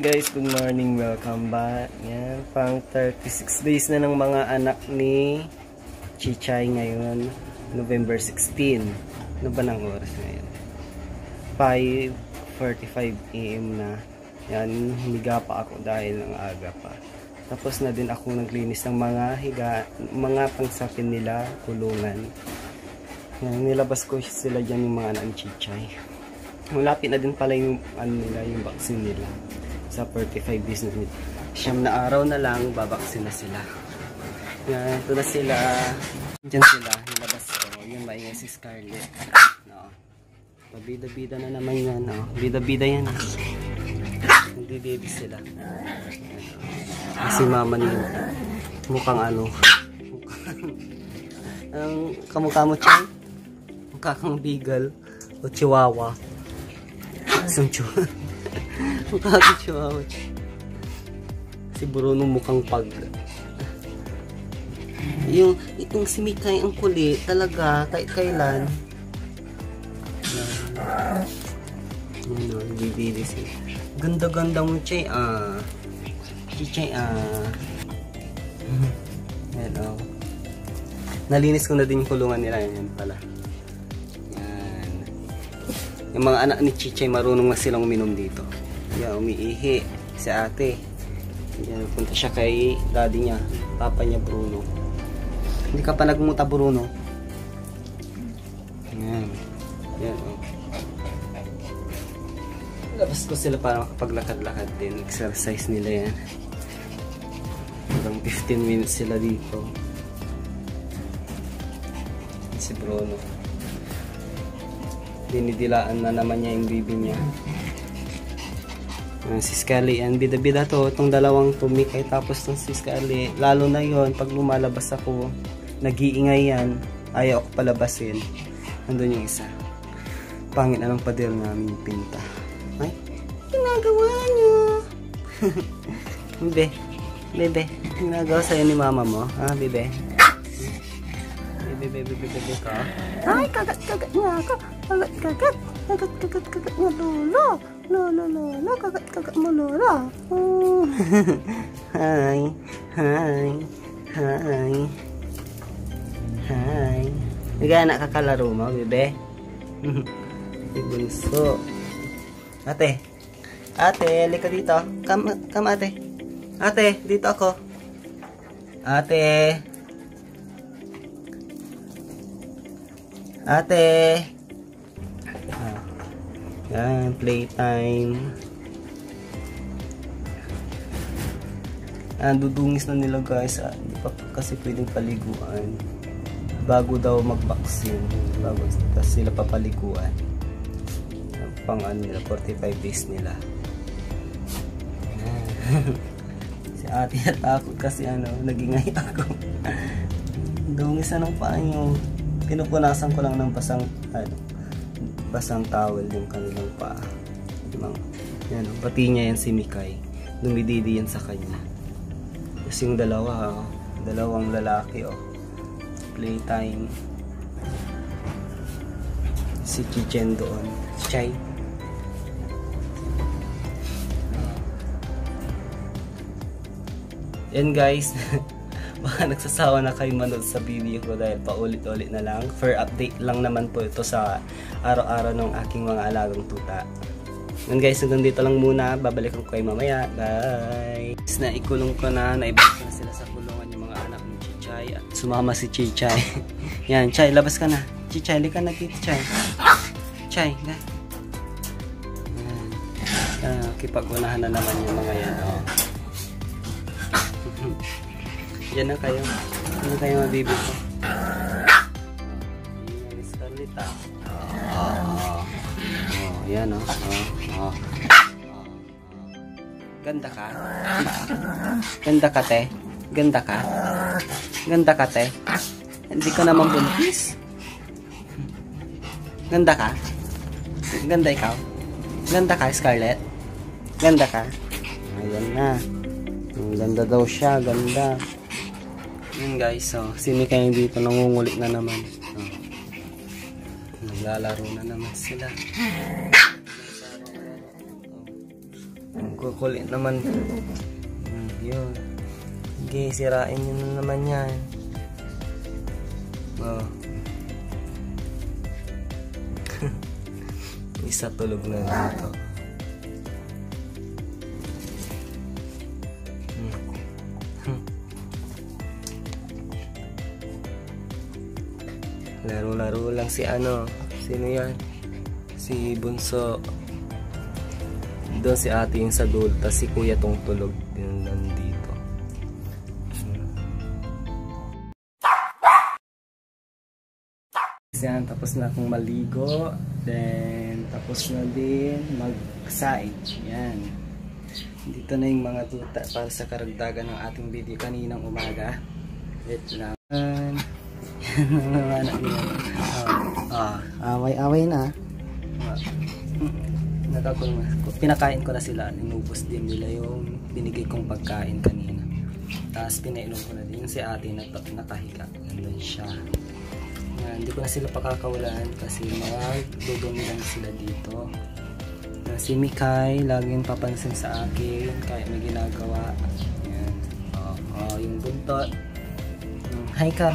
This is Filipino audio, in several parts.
guys, good morning, welcome back. Yan, pang 36 days na ng mga anak ni Chichay ngayon, November 16. Ano ba ng oras ngayon? 5.45 am na. Yan, humiga pa ako dahil ng aga pa. Tapos na din ako naglinis ng mga higa, mga pangsapin nila, kulungan. Yan, nilabas ko sila dyan yung mga anak ni Chichay. Malapit na din pala yung ano nila, yung vaccine nila sa 45 days na siyam na araw na lang babaksin na sila. Yan, ito na sila. Dyan sila, nilabas ko. Yun maingay si Scarlett? No. pabida-bida na naman yan no. bida-bida yan no. nagbibaby sila. Si mama niyo mukhang ano. Ang kamukha mo chan mukha kang beagle o chihuahua. Isang mukha kang chihuahua si Bruno mukhang pag yung itong si Mikay ang kulit talaga kahit kailan. Ano bibili si ganda ganda mo chay ah. Chay ah. Oh nalinis ko na din yung kulungan nila yan pala. Yan. Yung mga anak ni Chichay marunong na silang uminom dito yan umiihi si ate. Yan punta siya kay daddy niya papa niya Bruno. Hindi ka pa nagmuta Bruno? Yan. Yan oh. Labas ko sila para makapaglakad-lakad din. Exercise nila yan. Hanggang 15 minutes sila dito. Si Bruno. Dinidilaan na naman niya yung bibi niya si Scully and bida-bida to itong dalawang tumikay tapos tong si Scully lalo na yon pag lumalabas ako nag-iingay yan ayaw ako palabasin. Nandun yung isa. Pangit na ng pader namin yung pinta. Ay ginagawa nyo bebe bebe ginagawa sa'yo ni mama mo? Ha bebe? Bebe bebe bebe bebe ka. Ay kagat kagat nga ako kagat kagat kagat kagat kagat nga lolo lolo lolo kagat kagat mo lolo oh. hi hi hi hi Nagaya na kakalaro mo, bebe? Ibunso. Ate. Ate, halika dito. Come, come ate. Ate, dito ako. Ate. Ate. Yan, playtime. Ah, dudungis na nila guys. Ah, hindi pa kasi pwedeng paliguan. Bago daw mag-vaccine. Bago tapos sila papaliguan. Pang ano nila, 45 days nila. si ate natakot kasi ano, nagingay ako. Dungis na ng paa nyo. Pinupunasan ko lang ng basang, ano, basang towel yung kanilang paa. Yung, yan, pati niya yan si Mikay. Dumididi yan sa kanya. Kasi yung dalawa, oh, dalawang lalaki, oh. Playtime. Si Chichen doon. Chai. Yan guys. Baka nagsasawa na kayo manood sa video ko dahil paulit-ulit na lang. For update lang naman po ito sa araw-araw ng aking mga alagang tuta. Yan guys, hanggang dito lang muna. Babalikan ko kayo mamaya. Bye! Na ikulong ko na, naibalik na sila sa kulungan yung mga anak ni Chichay. At sumama si Chichay. Yan, Chay, labas ka na. Chichay, lika na dito, Chay. Chay, ga. Yan. Ah, kipag-unahan na naman yung mga yan. Oh. Yan na kayo. Yan kayo mabibi ko. Yan, Scarlett ah. Oh, yan oh. Oh, oh. Ganda ka? Ganda ka, te? Ganda ka? Ganda ka, te? Hindi ka naman buntis? Ganda ka? Ganda ikaw? Ganda ka, Scarlett? Ganda ka? Ayan na. Ang ganda daw siya, ganda. Yun guys, so, sini kayo dito nangungulit na naman. Naglalaro na naman sila. Kukulit naman. Hmm, yun. Sige, sirain nyo na naman yan. Oh. Isa tulog na dito. Laro-laro lang si ano. Sino yan? Si Bunso. Doon si ate yung sa dulo. Tapos si kuya tong tulog din nandito. Yan, tapos na akong maligo. Then, tapos na din magsaing. Yan. Dito na yung mga tuta para sa karagdagan ng ating video kaninang umaga. Wait lang. Ah, away-away na. Nakakulma. Pinakain ko na sila. Inubos din nila yung binigay kong pagkain kanina. Tapos pinainom ko na din si ate na nakahiga. Nandun siya. Yan, hindi ko na sila pakakawalan kasi mga dudumi lang sila dito. Uh, si Mikay, laging papansin sa akin kahit may ginagawa. Yan. Oh, oh, yung buntot. Hi ka,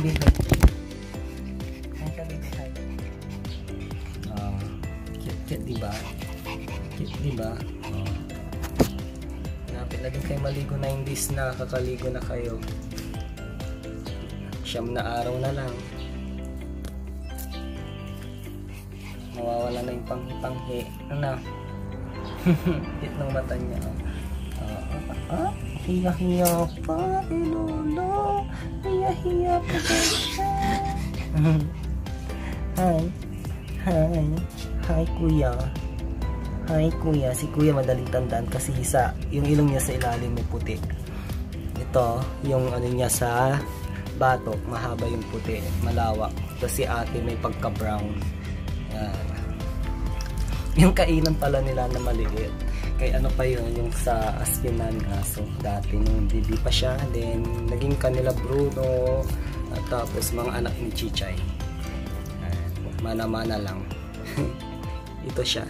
cute, diba? Cute, diba? Oh. Lapit na din kayo maligo na yung days na kakaligo na kayo. Siyam na araw na lang. Nawawala na yung panghi-panghi. Ano? Hit ng mata niya. Ah, ah, ah. Hiya-hiya pa, eh, lolo. Hiya-hiya pa. Hi. Hi. Hi, kuya. Hi, kuya. Si kuya madaling tandaan kasi sa, yung ilong niya sa ilalim may puti. Ito, yung ano niya sa batok, mahaba yung puti, malawak. Tapos si ate may pagka-brown. Yung kainan pala nila na maliit. Kay ano pa yun, yung sa Aspinan aso. Dati nung bibi pa siya. Then, naging kanila Bruno. At tapos mga anak ni Chichay. Mana-mana lang. Ito siya.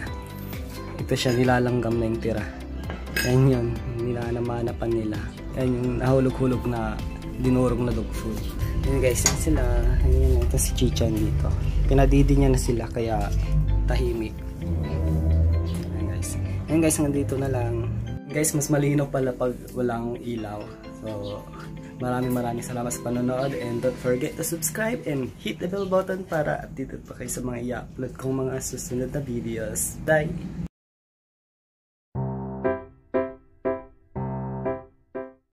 Ito siya, nilalanggam na yung tira. Yan yun, nilanamana pa nila. Yan yung nahulog-hulog na dinurog na dog food. Yun guys, yan sila. Yan, ito si Chichan dito. Pinadidi niya na sila kaya tahimik. Yan guys. Yan guys, nandito na lang. Guys, mas malinaw pala pag walang ilaw. So, maraming maraming salamat sa panonood and don't forget to subscribe and hit the bell button para updated pa kayo sa mga i-upload kong mga susunod na videos. Bye!